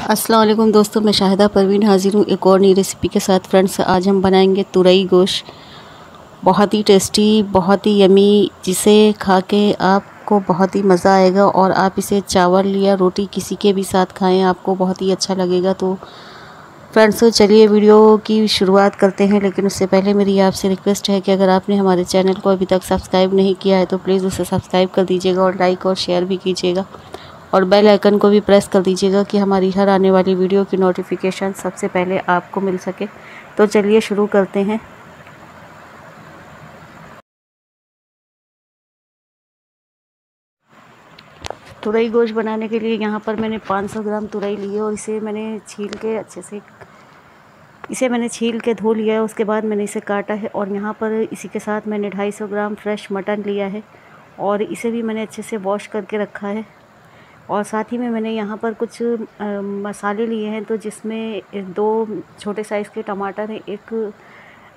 अस्सलाम वालेकुम दोस्तों, मैं शाहिदा परवीन हाजिर हूँ एक और नई रेसिपी के साथ। फ्रेंड्स आज हम बनाएँगे तुरई गोश्त। बहुत ही टेस्टी बहुत ही यमी जिसे खा के आपको बहुत ही मज़ा आएगा और आप इसे चावल या रोटी किसी के भी साथ खाएँ, आपको बहुत ही अच्छा लगेगा। तो फ्रेंड्स चलिए वीडियो की शुरुआत करते हैं, लेकिन उससे पहले मेरी आपसे रिक्वेस्ट है कि अगर आपने हमारे चैनल को अभी तक सब्सक्राइब नहीं किया है तो प्लीज़ उसे सब्सक्राइब कर दीजिएगा और लाइक और शेयर भी कीजिएगा। और बेल आइकन को भी प्रेस कर दीजिएगा कि हमारी हर आने वाली वीडियो की नोटिफिकेशन सबसे पहले आपको मिल सके। तो चलिए शुरू करते हैं। तुरई गोश्त बनाने के लिए यहाँ पर मैंने 500 ग्राम तुरई ली और इसे मैंने छील के अच्छे से इसे मैंने छील के धो लिया है, उसके बाद मैंने इसे काटा है और यहाँ पर इसी के साथ मैंने 250 ग्राम फ्रेश मटन लिया है और इसे भी मैंने अच्छे से वॉश करके रखा है। और साथ ही में मैंने यहाँ पर कुछ मसाले लिए हैं तो जिसमें दो छोटे साइज़ के टमाटर हैं, एक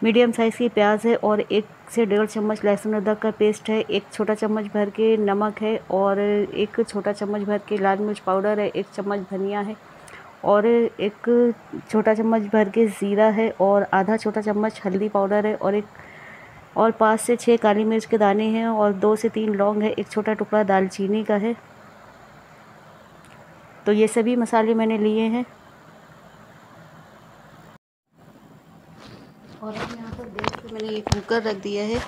मीडियम साइज़ की प्याज है और एक से डेढ़ चम्मच लहसुन अदरक का पेस्ट है, एक छोटा चम्मच भर के नमक है और एक छोटा चम्मच भर के लाल मिर्च पाउडर है, एक चम्मच धनिया है और एक छोटा चम्मच भर के ज़ीरा है और आधा छोटा चम्मच हल्दी पाउडर है और एक, और पाँच से छः काली मिर्च के दाने हैं और दो से तीन लौंग है, एक छोटा टुकड़ा दालचीनी का है। तो ये सभी मसाले मैंने लिए हैं। और यहाँ पर गैस पे मैंने ये कुकर रख दिया है।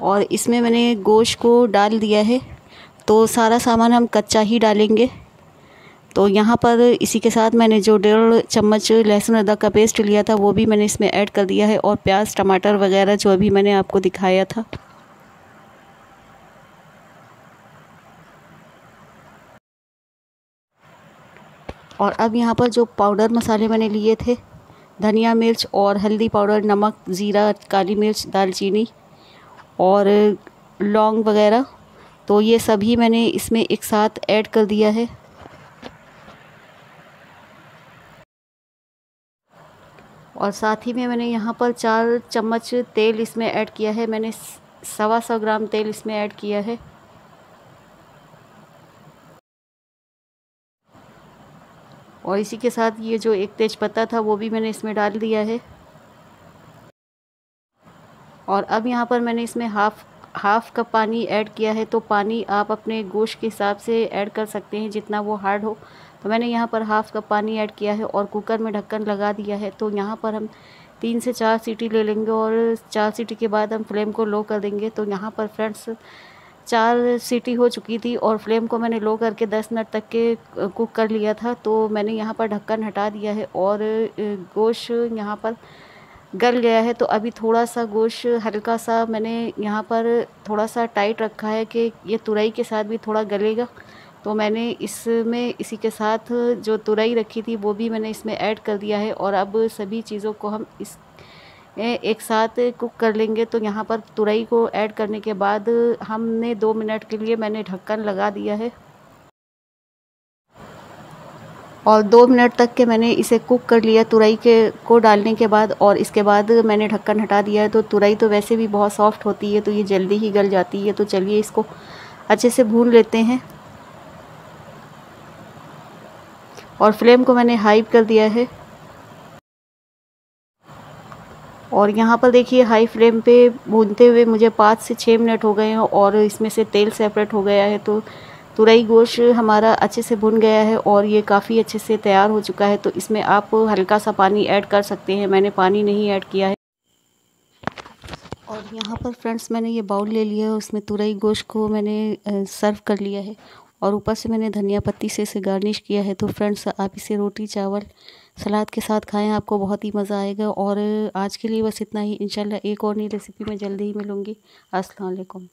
और इसमें मैंने गोश्त को डाल दिया है। तो सारा सामान हम कच्चा ही डालेंगे। तो यहाँ पर इसी के साथ मैंने जो डेढ़ चम्मच लहसुन अदरक का पेस्ट लिया था, वो भी मैंने इसमें ऐड कर दिया है। और प्याज, टमाटर वगैरह जो अभी मैंने आपको दिखाया था। और अब यहाँ पर जो पाउडर मसाले मैंने लिए थे, धनिया मिर्च और हल्दी पाउडर नमक, ज़ीरा, काली मिर्च, दालचीनी और लौंग वगैरह तो ये सभी मैंने इसमें एक साथ ऐड कर दिया है। और साथ ही में मैंने यहाँ पर चार चम्मच तेल इसमें ऐड किया है। मैंने सवा सौ ग्राम तेल इसमें ऐड किया है। और इसी के साथ ये जो एक तेज पत्ता था, वो भी मैंने इसमें डाल दिया है। और अब यहाँ पर मैंने इसमें हाफ़ हाफ़ कप पानी ऐड किया है तो पानी आप अपने गोश्त के हिसाब से ऐड कर सकते हैं, जितना वो हार्ड हो। तो मैंने यहाँ पर हाफ़ कप पानी ऐड किया है और कुकर में ढक्कन लगा दिया है। तो यहाँ पर हम तीन से चार सीटी ले लेंगे और चार सीटी के बाद हम फ्लेम को लो कर देंगे। तो यहाँ पर फ्रेंड्स चार सीटी हो चुकी थी और फ्लेम को मैंने लो करके दस मिनट तक के कुक कर लिया था तो मैंने यहाँ पर ढक्कन हटा दिया है और गोश्त यहाँ पर गल गया है। तो अभी थोड़ा सा गोश्त हल्का सा मैंने यहाँ पर थोड़ा सा टाइट रखा है कि ये तुरई के साथ भी थोड़ा गलेगा। तो मैंने इसमें, इसी के साथ जो तुरई रखी थी वो भी मैंने इसमें ऐड कर दिया है और अब सभी चीज़ों को हम इस एक साथ कुक कर लेंगे तो यहाँ पर तुरई को ऐड करने के बाद हमने दो मिनट के लिए मैंने ढक्कन लगा दिया है। और दो मिनट तक के मैंने इसे कुक कर लिया तुरई के, को डालने के बाद, और इसके बाद मैंने ढक्कन हटा दिया है। तो तुरई तो वैसे भी बहुत सॉफ्ट होती है तो ये जल्दी ही गल जाती है। तो चलिए इसको अच्छे से भून लेते हैं। और फ्लेम को मैंने हाई कर दिया है। और यहाँ पर देखिए हाई फ्लेम पे भूनते हुए मुझे पाँच से छः मिनट हो गए हैं और इसमें से तेल सेपरेट हो गया है तो तुरई गोश्त हमारा अच्छे से भुन गया है और ये काफ़ी अच्छे से तैयार हो चुका है। तो इसमें आप हल्का सा पानी ऐड कर सकते हैं। मैंने पानी नहीं ऐड किया है। और यहाँ पर फ्रेंड्स मैंने ये बाउल ले लिया है। उसमें तुरई गोश्त को मैंने सर्व कर लिया है। और ऊपर से मैंने धनिया पत्ती से इसे गार्निश किया है। तो फ्रेंड्स, आप इसे रोटी, चावल, सलाद के साथ खाएँ, आपको बहुत ही मज़ा आएगा। और आज के लिए बस इतना ही। इंशाल्लाह एक और नई रेसिपी मैं जल्दी ही मिलूँगी। अस्सलाम वालेकुम।